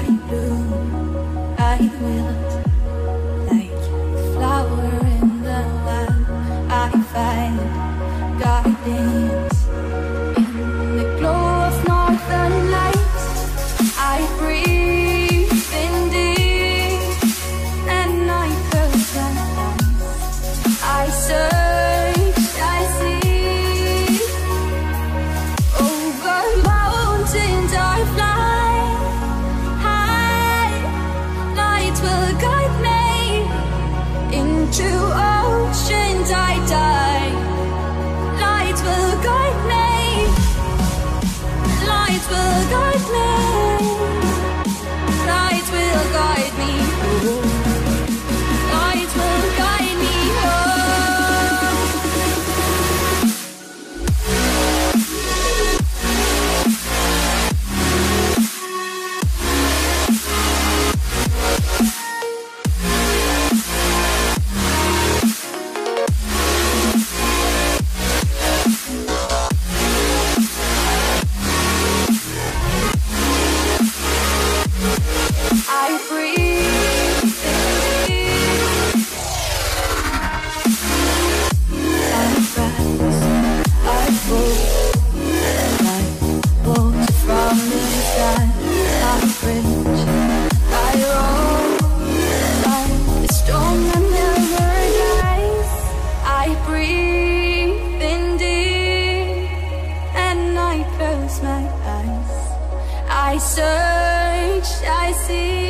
flower do, I find search, I see.